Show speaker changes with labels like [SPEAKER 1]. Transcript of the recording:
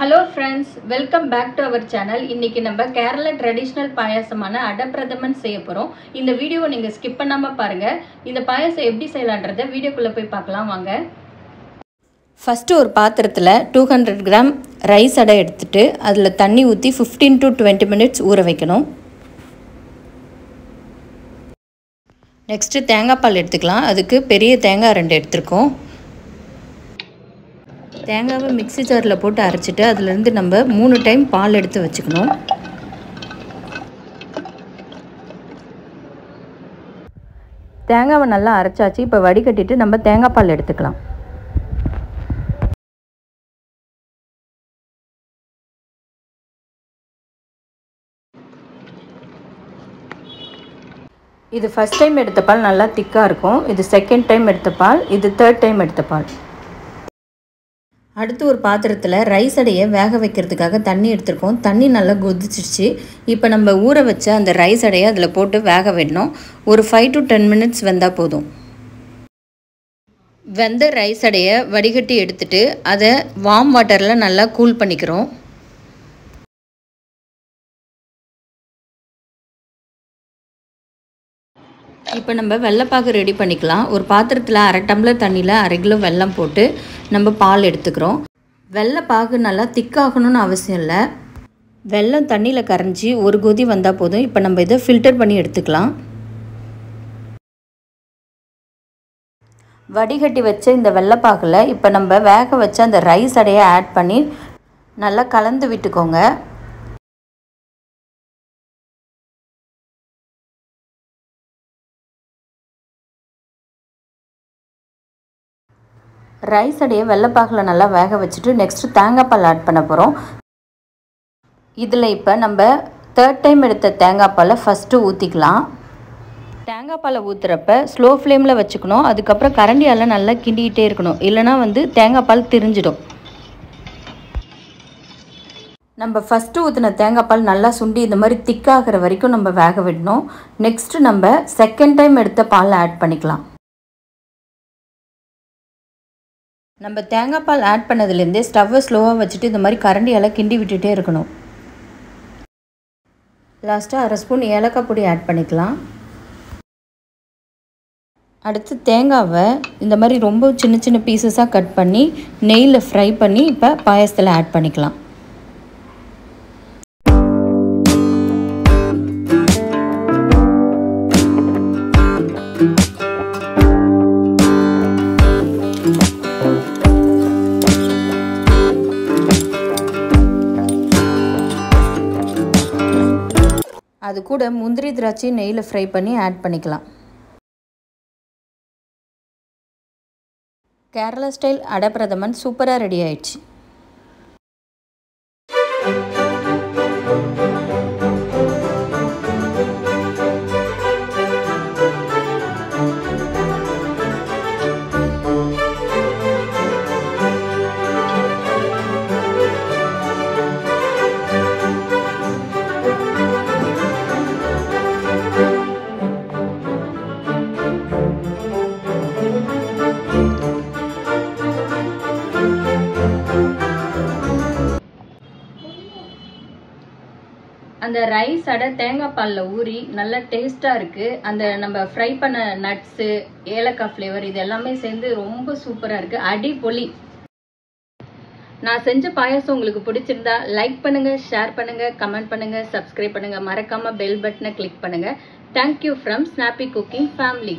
[SPEAKER 1] Hello friends welcome back to our channel இன்றைக்கி நம்ம Kerala traditional பாயாசமான ada pradhaman செய்ய போகிறோம் இந்த வீடியோவை நீங்கள் ஸ்கிப் பண்ணாமல் பாருங்கள் இந்த பாயாசம் எப்படி செய்யலான்றத வீடியோக்குள்ளே போய் பார்க்கலாம் வாங்க. ஃபஸ்ட்டு ஒரு பாத்திரத்தில் டூ ஹண்ட்ரட் கிராம் ரைஸ் அடை எடுத்துட்டு அதில் தண்ணி ஊற்றி ஃபிஃப்டீன் டு டுவெண்ட்டி மினிட்ஸ் ஊற வைக்கணும். நெக்ஸ்ட்டு தேங்காய் பால் எடுத்துக்கலாம். அதுக்கு பெரிய தேங்காய் ரெண்டு எடுத்துருக்கோம். தேங்காவை மிக்ஸி ஜாரில் போட்டு அரைச்சிட்டு அதுலேருந்து நம்ம மூணு டைம் பால் எடுத்து வச்சுக்கணும். தேங்காவை நல்லா அரைச்சாச்சு. இப்போ வடிகட்டிட்டு நம்ம தேங்காய் பால் எடுத்துக்கலாம். இது ஃபஸ்ட் டைம் எடுத்த பால் நல்லா திக்காக இருக்கும். இது செகண்ட் டைம் எடுத்த பால். இது தேர்ட் டைம் எடுத்த பால். அடுத்து ஒரு பாத்திரத்தில் ரைஸ் அடையை வேக வைக்கிறதுக்காக தண்ணி எடுத்துருக்கோம். தண்ணி நல்லா கொதிச்சிருச்சு. இப்போ நம்ம ஊற வச்ச அந்த ரைஸ் அடையை அதில் போட்டு வேக விடணும். ஒரு ஃபைவ் டு டென் மினிட்ஸ் வெந்தால் போதும். வெந்த ரைஸ் அடையை வடிகட்டி எடுத்துட்டு அதை வார்ம் வாட்டரில் நல்லா கூல் பண்ணிக்கிறோம். இப்போ நம்ம வெள்ளைப்பாகு ரெடி பண்ணிக்கலாம். ஒரு பாத்திரத்தில் அரை டம்ளர் தண்ணியில் அரை கிலோ வெல்லம் போட்டு நம்ம பால் எடுத்துக்கிறோம். வெள்ளைப்பாகு நல்லா திக்காகணும்னு அவசியம் இல்லை. வெல்லம் தண்ணியில் கரைஞ்சி ஒரு கொதி வந்தால் போதும். இப்போ நம்ம இதை ஃபில்டர் பண்ணி எடுத்துக்கலாம். வடிகட்டி வச்ச இந்த வெள்ளைப்பாகில் இப்போ நம்ம வேக வச்ச அந்த ரைஸ் அடையை ஆட் பண்ணி நல்லா கலந்து விட்டுக்கோங்க. ரைஸ் அடையை வெள்ளைப்பாகில் நல்லா வேக வச்சுட்டு நெக்ஸ்ட்டு தேங்காய் பால் ஆட் பண்ண போகிறோம் இதில் இப்போ நம்ம தேர்ட் டைம் எடுத்த தேங்காய் பாலை ஃபஸ்ட்டு ஊற்றிக்கலாம் தேங்காய் பாலை ஊற்றுறப்ப ஸ்லோ ஃப்ளேமில் வச்சுக்கணும். அதுக்கப்புறம் கரண்டியால் நல்லா கிண்டிக்கிட்டே இருக்கணும். இல்லைனா வந்து தேங்காய் பால் திரிஞ்சிடும். நம்ம ஃபஸ்ட்டு ஊற்றின தேங்காய் பால் நல்லா சுண்டி இந்த மாதிரி திக்காகிற வரைக்கும் நம்ம வேக விடணும். நெக்ஸ்ட்டு நம்ம செகண்ட் டைம் எடுத்த பாலை ஆட் பண்ணிக்கலாம். நம்ம தேங்காய் பால் ஆட் பண்ணதுலேருந்தே ஸ்டவ்வை ஸ்லோவாக வச்சுட்டு இந்த மாதிரி கரண்டியால் கிண்டி விட்டுட்டே இருக்கணும். லாஸ்ட்டாக அரை ஸ்பூன் ஏலக்காய் பொடி ஆட் பண்ணிக்கலாம். அடுத்து தேங்காவை இந்த மாதிரி ரொம்ப சின்ன சின்ன பீசஸாக கட் பண்ணி நெய்யில் ஃப்ரை பண்ணி இப்போ பாயசத்தில் ஆட் பண்ணிக்கலாம். அது கூட முந்திரி திராட்சை நெய்யில் ஃப்ரை பண்ணி ஆட் பண்ணிக்கலாம். கேரளா ஸ்டைல் அடப்பிரதமன் சூப்பராக ரெடி ஆயிடுச்சு. அந்த ரைஸ் அடை தேங்காய் பாலில் ஊறி நல்லா டேஸ்ட்டாக இருக்குது அந்த நம்ம ஃப்ரை பண்ண நட்ஸு ஏலக்காய் ஃப்ளேவர் இது எல்லாமே சேர்ந்து ரொம்ப சூப்பராக இருக்குது அடிப்பொலி நான் செஞ்ச பாயாசம் உங்களுக்கு பிடிச்சிருந்தா லைக் பண்ணுங்கள் ஷேர் பண்ணுங்கள் கமெண்ட் பண்ணுங்கள் சப்ஸ்கிரைப் பண்ணுங்கள் மறக்காமல் பெல் பட்டனை கிளிக் பண்ணுங்கள் thank you from snappy cooking family